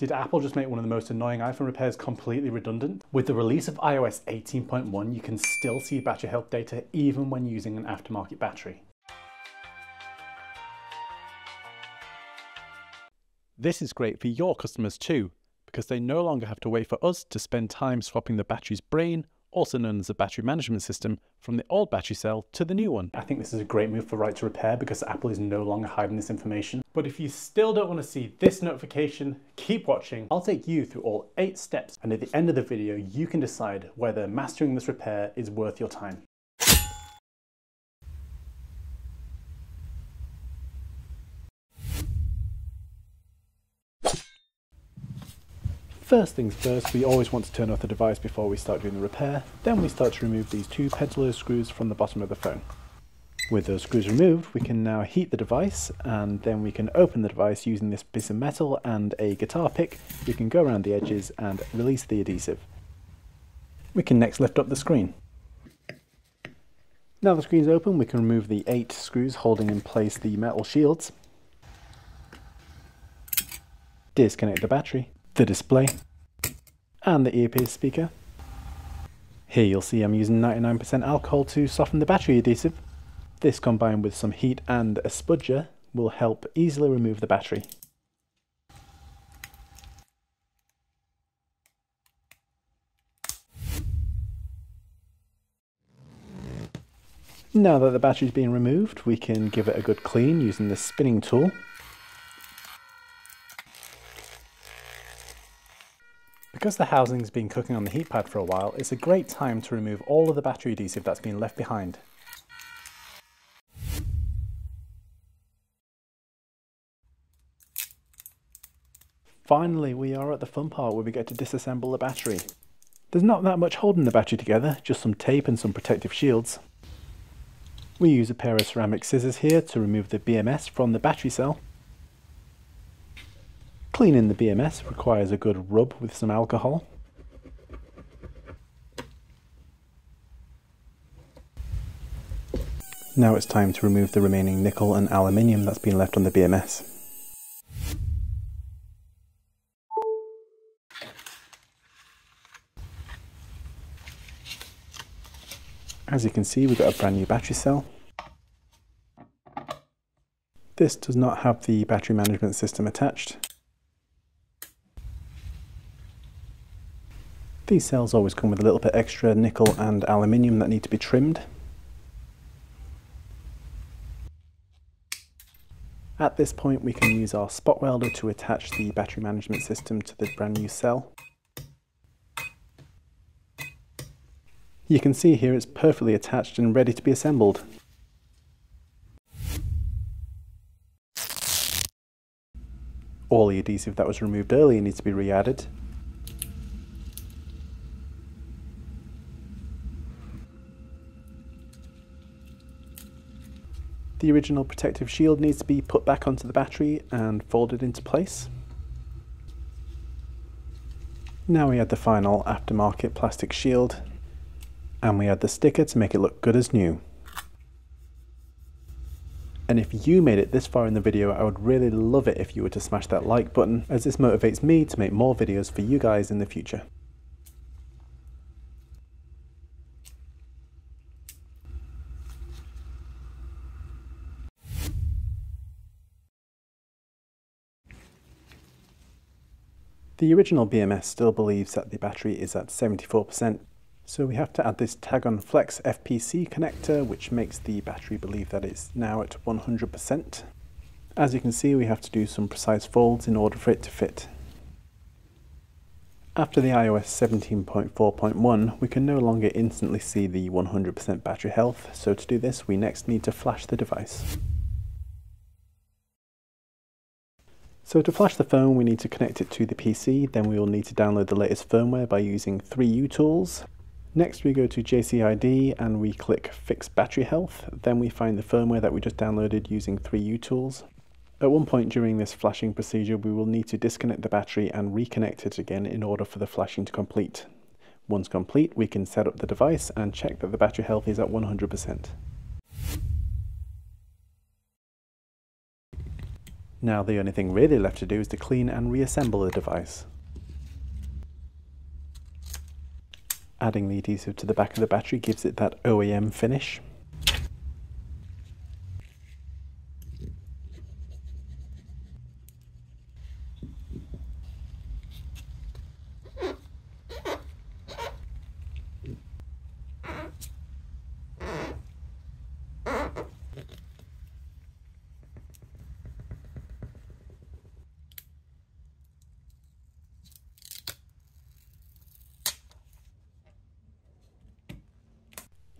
Did Apple just make one of the most annoying iPhone repairs completely redundant? With the release of iOS 18.1, you can still see battery health data even when using an aftermarket battery. This is great for your customers too, because they no longer have to wait for us to spend time swapping the battery's brain also known as the battery management system, from the old battery cell to the new one. I think this is a great move for Right to Repair because Apple is no longer hiding this information. But if you still don't want to see this notification, keep watching. I'll take you through all eight steps and at the end of the video, you can decide whether mastering this repair is worth your time. First things first, we always want to turn off the device before we start doing the repair. Then we start to remove these two pentalobe screws from the bottom of the phone. With those screws removed, we can now heat the device and then we can open the device using this piece of metal and a guitar pick. We can go around the edges and release the adhesive. We can next lift up the screen. Now the screen is open, we can remove the eight screws holding in place the metal shields. Disconnect the battery the display, and the earpiece speaker. Here you'll see I'm using 99% alcohol to soften the battery adhesive. This combined with some heat and a spudger will help easily remove the battery. Now that the battery's been removed, we can give it a good clean using the spinning tool. Because the housing's been cooking on the heat pad for a while, it's a great time to remove all of the battery adhesive that's been left behind. Finally, we are at the fun part where we get to disassemble the battery. There's not that much holding the battery together, just some tape and some protective shields. We use a pair of ceramic scissors here to remove the BMS from the battery cell. Cleaning the BMS requires a good rub with some alcohol. Now it's time to remove the remaining nickel and aluminium that's been left on the BMS. As you can see we've got a brand new battery cell. This does not have the battery management system attached. These cells always come with a little bit extra nickel and aluminium that need to be trimmed. At this point we can use our spot welder to attach the battery management system to the brand new cell. You can see here it's perfectly attached and ready to be assembled. All the adhesive that was removed earlier needs to be re-added The original protective shield needs to be put back onto the battery and folded into place. Now we add the final aftermarket plastic shield and we add the sticker to make it look good as new. And if you made it this far in the video, I would really love it if you were to smash that like button as this motivates me to make more videos for you guys in the future. The original BMS still believes that the battery is at 74%, so we have to add this Tag on Flex FPC connector, which makes the battery believe that it's now at 100%. As you can see, we have to do some precise folds in order for it to fit. After the iOS 17.4.1, we can no longer instantly see the 100% battery health, so to do this, we next need to flash the device. So to flash the phone, we need to connect it to the PC, then we will need to download the latest firmware by using 3uTools. Next we go to JCID and we click Fix Battery Health, then we find the firmware that we just downloaded using 3uTools. At one point during this flashing procedure, we will need to disconnect the battery and reconnect it again in order for the flashing to complete. Once complete, we can set up the device and check that the battery health is at 100%. Now the only thing really left to do is to clean and reassemble the device. Adding the adhesive to the back of the battery gives it that OEM finish.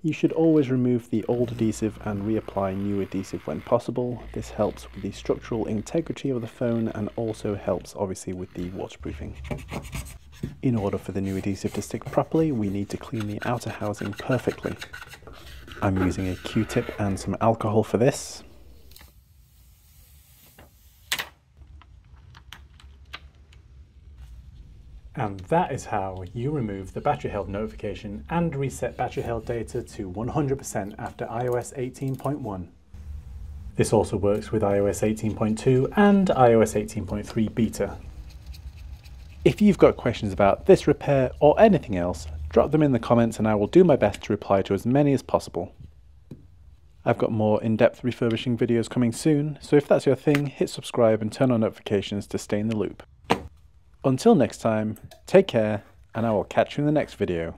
You should always remove the old adhesive and reapply new adhesive when possible. This helps with the structural integrity of the phone and also helps obviously with the waterproofing. In order for the new adhesive to stick properly, we need to clean the outer housing perfectly. I'm using a Q-tip and some alcohol for this. And that is how you remove the battery health notification and reset battery health data to 100% after iOS 18.1. This also works with iOS 18.2 and iOS 18.3 beta. If you've got questions about this repair or anything else, drop them in the comments and I will do my best to reply to as many as possible. I've got more in-depth refurbishing videos coming soon, so if that's your thing, hit subscribe and turn on notifications to stay in the loop. Until next time, take care, and I will catch you in the next video.